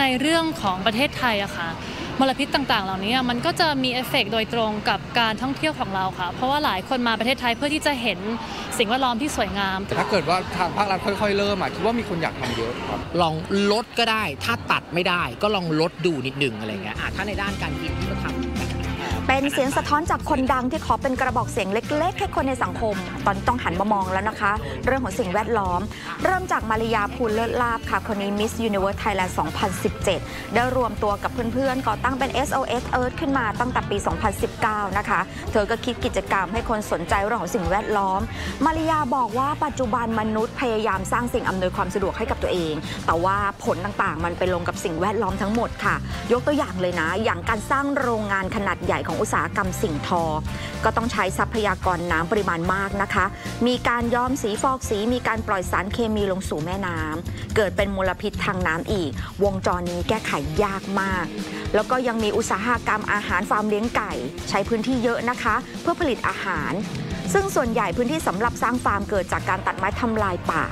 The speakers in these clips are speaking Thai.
ในเรื่องของประเทศไทยอะค่ะมลพิษต่างๆ เหล่านี้มันก็จะมีเอฟเฟกต์โดยตรงกับการท่องเที่ยวของเราค่ะ เพราะว่าหลายคนมาประเทศไทยเพื่อที่จะเห็นสิ่งแวดล้อมที่สวยงามแต่ถ้าเกิดว่าทางภาครัฐค่อยๆ เริ่มอะคิดว่ามีคนอยากทำเยอะครับลองลดก็ได้ ถ้าตัดไม่ได้ก็ลองลดดูนิดนึงอะไรเงี้ยอะถ้าในด้านการกินที่เราทำแบบอ่อ เป็นเสียงสะท้อนจากคนดังที่ขอเป็นกระบอกเสียงเล็กๆให้คนในสังคม ตอนนี้ต้องหันมามองแล้วนะคะ เรื่องของสิ่งแวดล้อม เริ่มจากมาริยาภูลเลิศลาบค่ะ คนนี้ Miss Universe Thailand 2017 ได้รวมตัวกับเพื่อนๆ ก่อตั้งเป็น SOS Earth ขึ้นมาตั้งแต่ปี 2019 นะคะ เธอก็คิดกิจกรรมให้คนสนใจเรื่องของสิ่งแวดล้อม มาริยาบอกว่าปัจจุบันมนุษย์พยายามสร้างสิ่งอำนวยความสะดวกให้กับตัวเอง แต่ว่าผลต่างๆ มันไปลงกับสิ่งแวดล้อมทั้งหมดค่ะ ยกตัวอย่างเลยนะ อย่างการสร้างโรงงานขนาดใหญ่ของอุตสาหกรรมสิ่งทอ ก็ต้องใช้ทรัพยากรน้ำปริมาณมากนะคะ มีการย้อมสีฟอกสี มีการปล่อยสารเคมีลงสู่แม่น้ำเกิดเป็นมลพิษทางน้ำอีก วงจรนี้แก้ไขยากมาก แล้วก็ยังมีอุตสาหกรรมอาหารฟาร์มเลี้ยงไก่ ใช้พื้นที่เยอะนะคะ เพื่อผลิตอาหารซึ่งส่วนใหญ่พื้นที่สำหรับสร้างฟาร์มเกิดจากการตัดไม้ทำลายป่า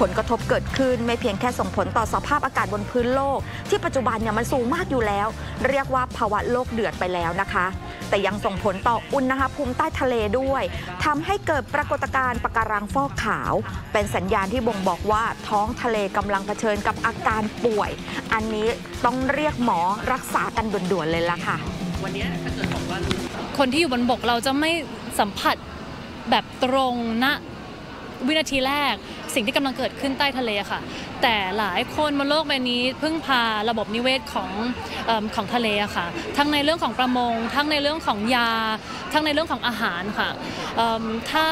ผลกระทบเกิดขึ้นไม่เพียงแค่ส่งผลต่อสภาพอากาศบนพื้นโลก ที่ปัจจุบันเนี่ยมันสูงมากอยู่แล้ว เรียกว่าภาวะโลกเดือดไปแล้วนะคะ แต่ยังส่งผลต่ออุณหภูมิใต้ทะเลด้วยทำให้เกิดปรากฏการณ์ปะการังฟอกขาว เป็นสัญญาณที่บ่งบอกว่าท้องทะเลกำลังเผชิญกับอาการป่วย อันนี้ต้องเรียกหมอรักษากันด่วนๆเลยล่ะค่ะคนที่อยู่บนบกเราจะไม่สัมผัสแบบตรงณ วินาทีแรก สิ่งที่กำลังเกิดขึ้นใต้ทะเลค่ะ แต่หลายคนบนโลกใบนี้พึ่งพาระบบนิเวศของอของทะเลค่ะ ทั้งในเรื่องของประมง ทั้งในเรื่องของยา ทั้งในเรื่องของอาหารค่ะถ้า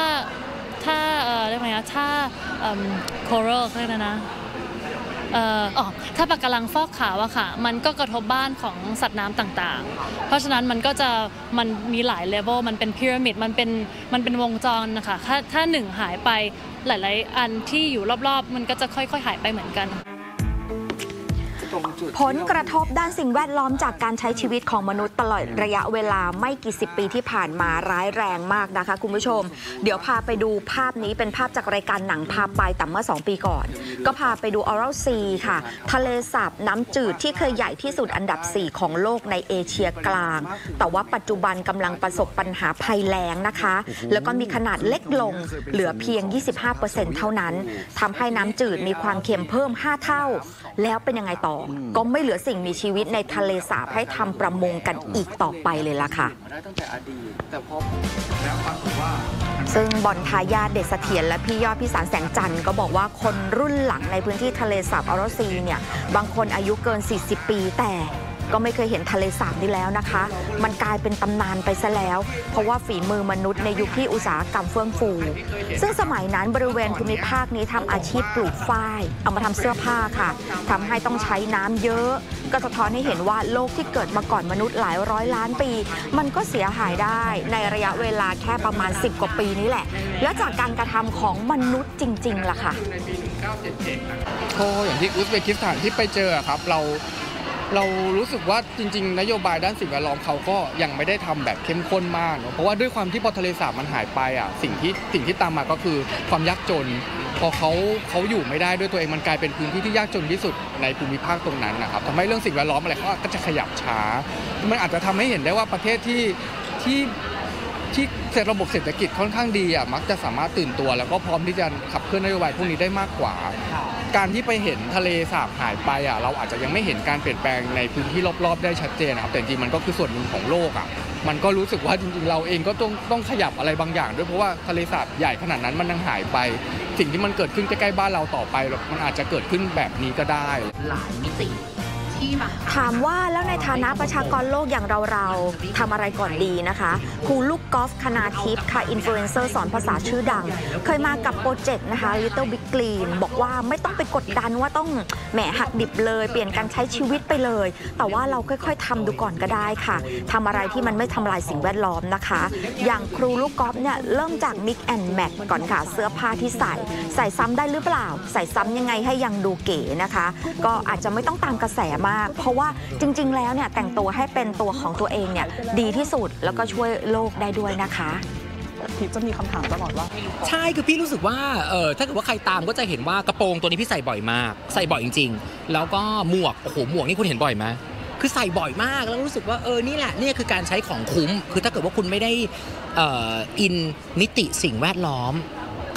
ถ้าเรียกไงนะถ้าโคโรเขาเรียกอะไรนะ อ๋อถ้าปะการังฟอกขาวอะค่ะ มันก็กระทบบ้านของสัตว์น้ำต่างๆ เพราะฉะนั้นมันก็จะมันมีหลายเลเวลมันเป็นพีระมิดมันเป็นมันเป็นวงจรนะคะถ้าถ้าหนึ่งหายไปหลาย ๆ อันที่อยู่รอบ ๆ มันก็จะค่อย ๆ หายไปเหมือนกัน ผลกระทบด้านสิ่งแวดล้อมจากการใช้ชีวิตของมนุษย์ตลอดระยะเวลาไม่กี่สิบปีที่ผ่านมาร้ายแรงมากนะคะ คุณผู้ชม เดี๋ยวพาไปดูภาพนี้เป็นภาพจากรายการหนังพาไปแต่เมื่อ 2 ปีก่อน ก็พาไปดู Oral Sea ค่ะ ทะเลสาบน้ำจืดที่เคยใหญ่ที่สุดอันดับ 4 ของโลกในเอเชียกลาง แต่ว่าปัจจุบันกำลังประสบปัญหาภัยแล้งนะคะ แล้วก็มีขนาดเล็กลงเหลือเพียง 25%เท่านั้นทำให้น้ำจืดมีความเค็มเพิ่ม 5 เท่า แล้วเป็นยังไงต่อก็ไม่เหลือสิ่งมีชีวิตในทะเลสาบให้ทำประมงกันอีกต่อไปเลยล่ะค่ะ ซึ่งบอลทายาทเดชเสถียรและพี่ยอดพี่สารแสงจันทร์ก็บอกว่าคนรุ่นหลังในพื้นที่ทะเลสาบออรซีเนี่ยบางคนอายุเกิน 40 ปีแต่ ก็ไม่เคยเห็นทะเลสาบนี้แล้วนะคะ มันกลายเป็นตำนานไปซะแล้ว เพราะว่าฝีมือมนุษย์ในยุคที่อุตสาหกรรมเฟื่องฟู ซึ่งสมัยนั้นบริเวณภูมิภาคนี้ทำอาชีพปลูกฝ้าย เอามาทำเสื้อผ้าค่ะทำให้ต้องใช้น้ำเยอะ ก็สะท้อนให้เห็นว่าโลกที่เกิดมาก่อนมนุษย์หลายร้อยล้านปี มันก็เสียหายได้ในระยะเวลาแค่ประมาณ 10 กว่าปีนี้แหละ และจากการกระทำของมนุษย์จริง ๆล่ะค่ะก็อย่างที่อุซเบกิสถานที่ไปเจอครับเรา เรารู้สึกว่าจริง ๆ นโยบายด้านสิ่งแวดล้อมเขาก็ยังไม่ได้ทำแบบเข้มข้นมากเนอะเพราะว่าด้วยความที่พอทะเลสาบมันหายไปอะสิ่งที่สิ่งที่ตามมาก็คือความยากจน พอเขาเขาอยู่ไม่ได้ด้วยตัวเองมันกลายเป็นพื้นที่ที่ยากจนที่สุดในภูมิภาคตรงนั้นนะครับทำให้เรื่องสิ่งแวดล้อมอะไรเขาก็จะขยับช้า มันอาจจะทำให้เห็นได้ว่าประเทศที่ที่ที่เศรษฐระบบเศรษฐกิจค่อนข้างดีอะมักจะสามารถตื่นตัว แล้วก็พร้อมที่จะขับเคลื่อนนโยบายพวกนี้ได้มากกว่า การที่ไปเห็นทะเลสาบหายไปอะเราอาจจะยังไม่เห็นการเปลี่ยนแปลงในพื้นที่รอบๆได้ชัดเจนนะครับแต่จริงๆมันก็คือส่วนหนึ่งของโลกอะมันก็รู้สึกว่าจริงๆเราเองก็ต้องต้องขยับอะไรบางอย่าง ด้วยเพราะว่าทะเลสาบใหญ่ขนาดนั้นมันยังหายไป สิ่งที่มันเกิดขึ้นใกล้ๆบ้านเราต่อไป มันอาจจะเกิดขึ้นแบบนี้ก็ได้หลายมิติ ถามว่าแล้วในฐานะประชากรโลกอย่างเราเราๆทำอะไรก่อนดีนะคะครูลูกกอล์ฟคณาทิพย์ค่ะอินฟลูเอนเซอร์สอนภาษาชื่อดัง เคยมากับโปรเจกต์นะคะ Little Big Green บอกว่าไม่ต้องไปกดดันว่าต้องแหมหักดิบเลย เปลี่ยนการใช้ชีวิตไปเลย แต่ว่าเราค่อยๆทำดูก่อนก็ได้ค่ะทำอะไรที่มันไม่ทำลายสิ่งแวดล้อมนะคะ อย่างครูลูกกอล์ฟเนี่ยเริ่มจาก Mix and Match ก่อนค่ะ เสื้อผ้าที่ใส่ ใส่ซ้ำได้หรือเปล่า ใส่ซ้ำยังไงให้ยังดูเก๋นะคะ ก็อาจจะไม่ต้องตามกระแสมาก เพราะว่าจริง ๆ แล้วเนี่ยแต่งตัวให้เป็นตัวของตัวเองเนี่ยดีที่สุดแล้วก็ช่วยโลกได้ด้วยนะคะพีทจะมีคำถามตลอดว่า ใช่คือพี่รู้สึกว่าเออถ้าเกิดว่าใครตามก็จะเห็นว่ากระโปรงตัวนี้พี่ใส่บ่อยมาก ใส่บ่อยจริง ๆ แล้วก็หมวกโอ้โหหมวกนี่คุณเห็นบ่อยไหมคือใส่บ่อยมากแล้วรู้สึกว่าเออนี่แหละนี่คือการใช้ของคุ้ม คือถ้าเกิดว่าคุณไม่ได้เอ่ออินนิติสิ่งแวดล้อม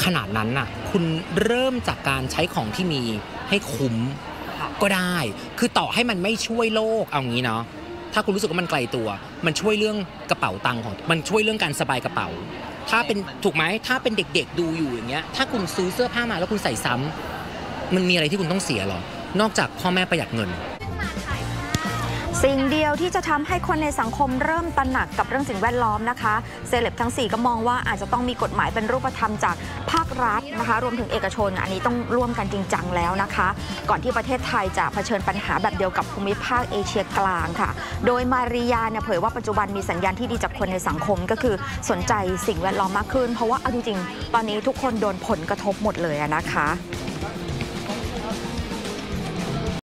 ขนาดนั้นน่ะคุณเริ่มจากการใช้ของที่มีให้คุ้ม ก็ได้ คือต่อให้มันไม่ช่วยโลกเอางี้เนาะถ้าคุณรู้สึกว่ามันไกลตัว มันช่วยเรื่องกระเป๋าตังค์ของมันช่วยเรื่องการสบายกระเป๋า ถ้าเป็นถูกไหมถ้าเป็นเด็กๆดูอยู่อย่างเงี้ยถ้าคุณซื้อเสื้อผ้ามาแล้วคุณใส่ซ้ำมันมีอะไรที่คุณต้องเสียหรอนอกจากพ่อแม่ประหยัดเงิน สิ่งเดียวที่จะทำให้คนในสังคมเริ่มตระหนักกับเรื่องสิ่งแวดล้อมนะคะเซเลบทั้ง 4 ก็มองว่าอาจจะต้องมีกฎหมายเป็นรูปธรรมจากภาครัฐนะคะ รวมถึงเอกชน อันนี้ต้องร่วมกันจริงจังแล้วนะคะ ก่อนที่ประเทศไทยจะเผชิญปัญหาแบบเดียวกับภูมิภาคเอเชียกลางค่ะ โดยมาริยาเนี่ยเผยว่าปัจจุบันมีสัญญาณที่ดีจากคนในสังคมก็คือสนใจสิ่งแวดล้อมมากขึ้น เพราะว่าเอาจริงๆตอนนี้ทุกคนโดนผลกระทบหมดเลยนะคะ